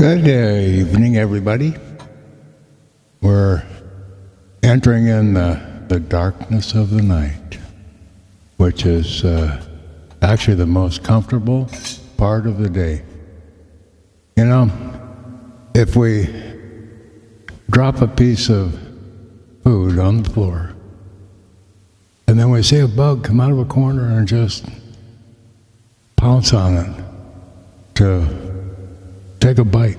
Good uh, evening, everybody. We're entering in the, the darkness of the night, which is uh, actually the most comfortable part of the day. You know, if we drop a piece of food on the floor, and then we see a bug come out of a corner and just pounce on it to take a bite.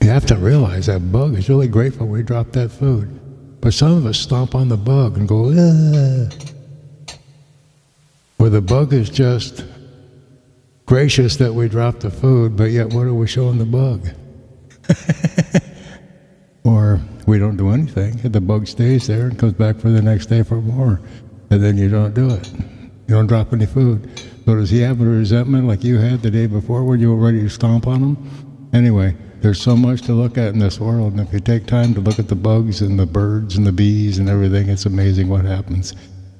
You have to realize that bug is really grateful we dropped that food. But some of us stomp on the bug and go, Ugh. Where the bug is just gracious that we dropped the food, but yet what are we showing the bug? or we don't do anything, the bug stays there and comes back for the next day for more, and then you don't do it. You don't drop any food. So does he have a resentment like you had the day before when you were ready to stomp on him? Anyway, there's so much to look at in this world, and if you take time to look at the bugs and the birds and the bees and everything, it's amazing what happens.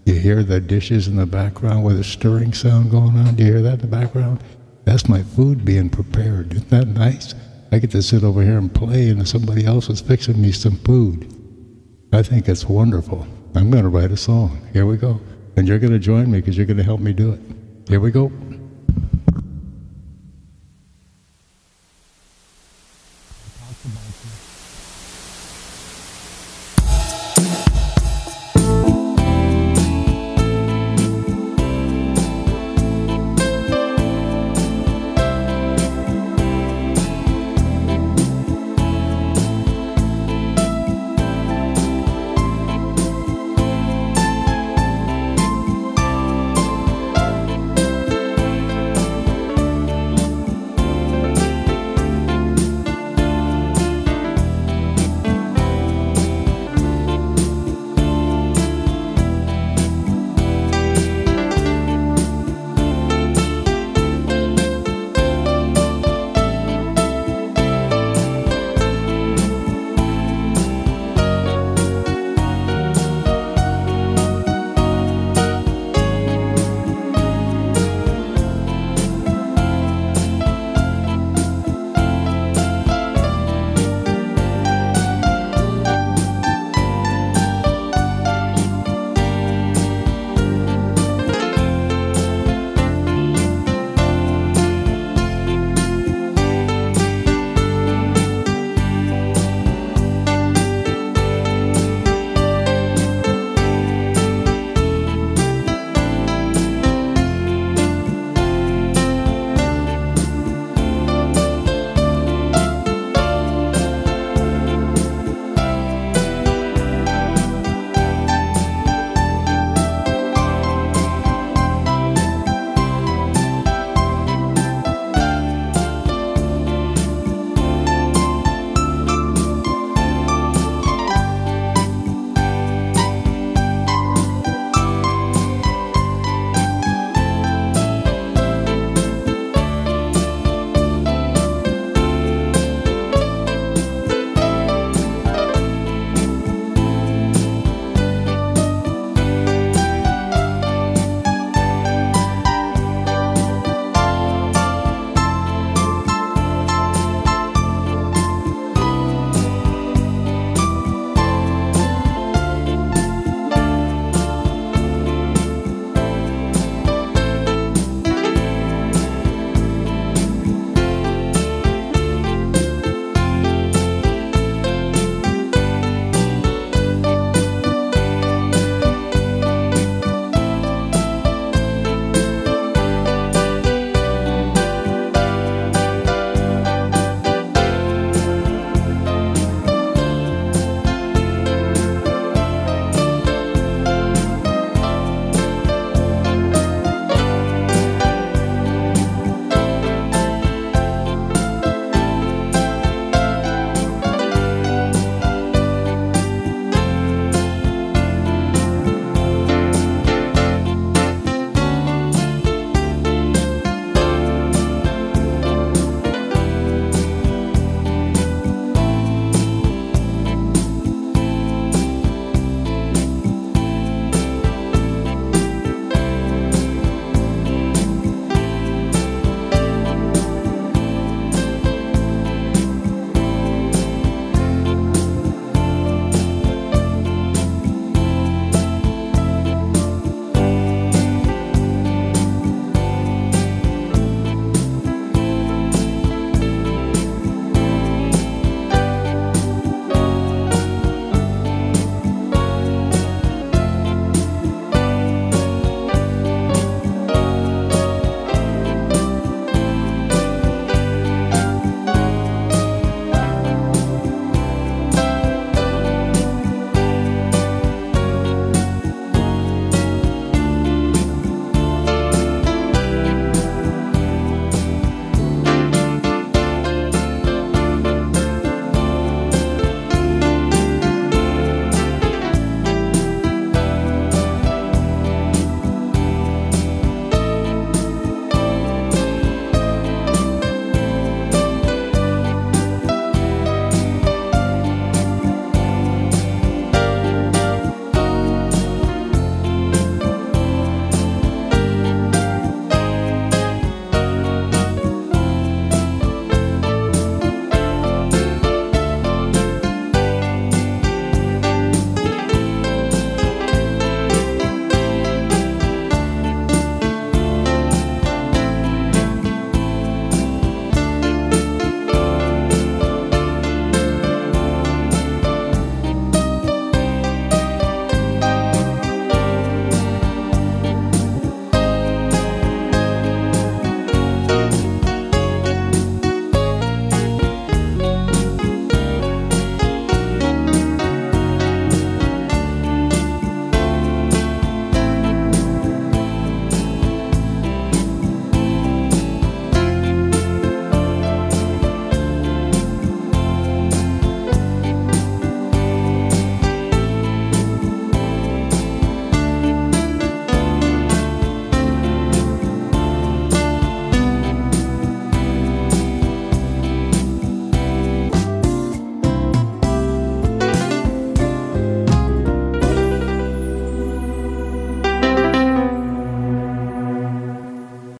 You hear the dishes in the background with a stirring sound going on. Do you hear that in the background? That's my food being prepared. Isn't that nice? I get to sit over here and play, and somebody else is fixing me some food. I think it's wonderful. I'm going to write a song. Here we go. And you're going to join me because you're going to help me do it. Here we go.